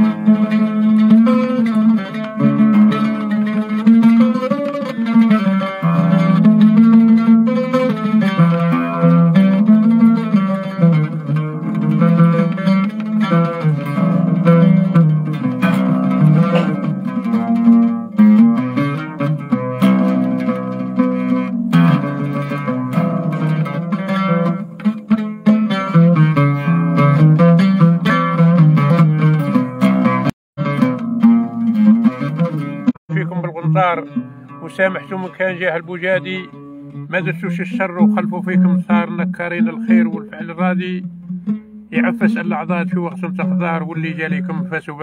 فيكم وسامحتوا من كان جاه البوجادي. ما درتوش الشر وخلفوا فيكم؟ ثار نكارين الخير والفعل الراضي يعفس الاعضاء في وقت تقدار واللي جاليكم فاسوا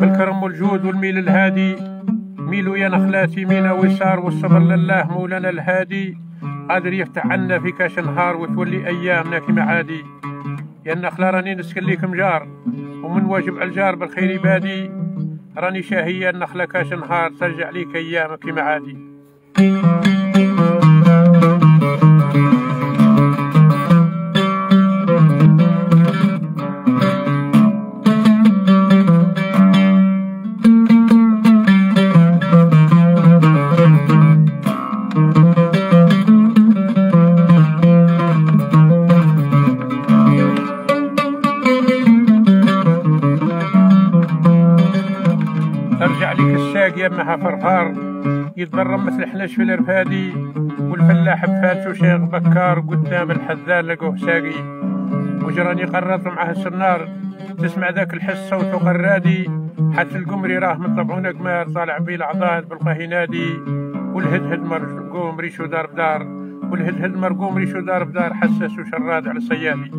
بالكرم والجود والميل الهادي ميلوا يا نخلاتي مينا ويسار والصبر لله مولانا الهادي. قادر يفتح عنا في كاش نهار وتولي ايامنا كما عادي. يا النخلة راني نسكن ليكم جار ومن واجب على الجار بالخير بادي راني شاهية النخلة كاش نهار ترجع ليك أيامك كما عادي فرفار. يتبرم مثل حناش في الارفادي والفلاح بفاتو شيخ بكار قدام الحذان لقوه ساقي. وجراني قررت معاه السنار تسمع ذاك الحس صوته قرادي. حتى القمري راه من طبعون قمار طالع بيه العضاد بالقاه ينادي والهدهد مرقوم ريشو دار بدار والهدهد مرقوم ريشو دار بدار حسس وشراد على الصيادي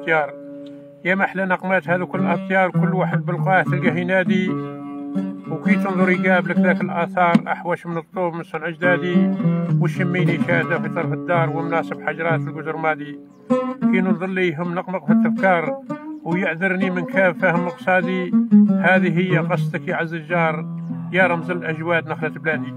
الأطيار. يا محلى نقمات هذوك الأطيار كل واحد بالقاه تلقاه ينادي. وكي تنظر يقابلك ذاك الآثار؟ أحوش من الطوب من صنع اجدادي وشميني شاده في طرف الدار ومناسب حجرات القدر مادي كي ننظر ليهم نقمق في التفكار. ويعذرني من كان فهم مقصادي. هذه هي قصتك يا عز الجار. يا رمز الأجواد نخلة بلادي.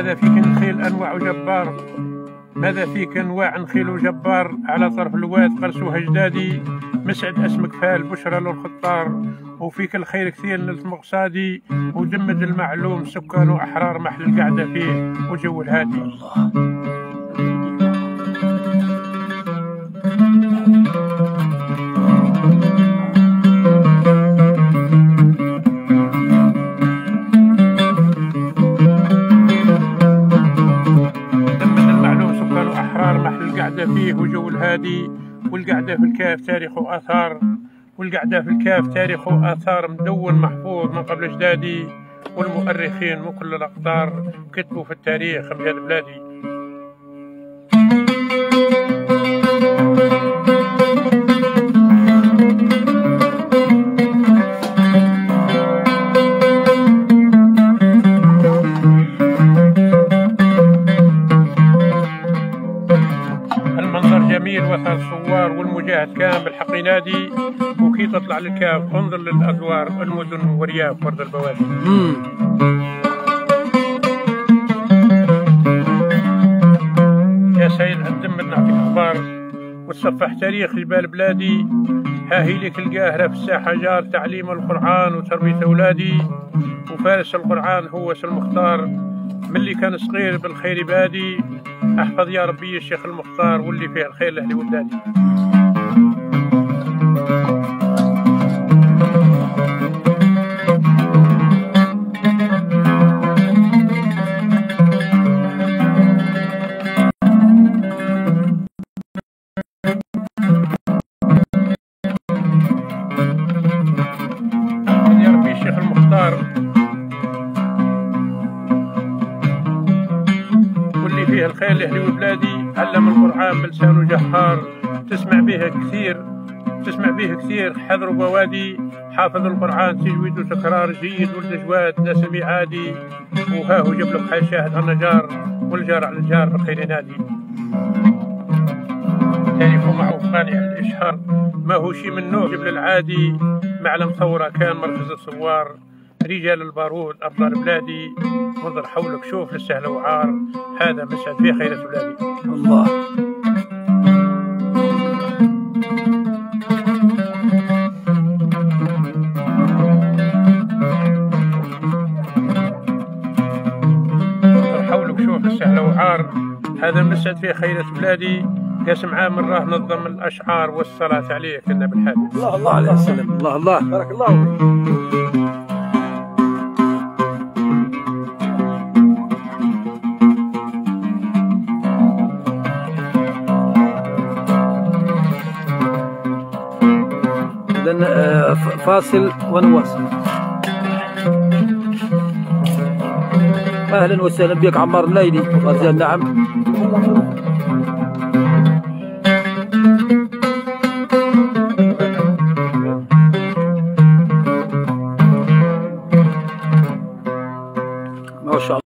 ماذا فيك نخيل أنواع جبار؟ ماذا فيك أنواع نخيل جبار؟ على طرف الواد قرسوها جدادي مسعد أسمك فال بشرى للخطار وفيك الخير كثير نلت مقصادي المعلوم سكان وأحرار محل القعدة فيه وجو الهادي. القعده فيه وجو الهادي والقعدة في الكاف تاريخ واثار والقعدة في الكاف تاريخ واثار مدون محفوظ من قبل اجدادي والمؤرخين من كل الأقطار كتبوا في التاريخ بهذه بلادي بالحق ينادي وكي تطلع للكاف انظر للادوار المدن ورياف ورد البوادي. يا سيد هدم من نعطيك أخبار وتصفح تاريخ جبال بلادي. ها هي لك القاهرة في الساحة جار تعليم القرآن وتربية أولادي. وفارس القرآن هو المختار. من اللي كان صغير بالخير بادي. أحفظ يا ربي الشيخ المختار واللي فيه الخير لاهلي ولادي فيه الخير لأهلي وبلادي علم القرآن بلسان جهار. تسمع به كثير. تسمع به كثير. حذر ووادي حافظ القرآن تجويد وتكرار جيد. ولد جواد نسمي عادي. وها هو جاب لك حي شاهد النجار والجار على الجار بخير نادي تعرف معروف مانع الإشهار. ما هو شي من نوع جبل العادي. معلم ثورة كان مركز الثوار رجال البارود أبطال بلادي انظر حولك شوف للسهل وعار هذا مسعد في خيرة بلادي الله. انظر حولك شوف للسهل وعار هذا مسعد في خيرة بلادي قسم عام راه نظم الأشعار والصلاة عليك النبي الحبيب الله الله عليه السلام الله الله. بارك الله إذن آه، فاصل ونواصل. أهلا وسهلا بك عمار الليلي. غزال نعم.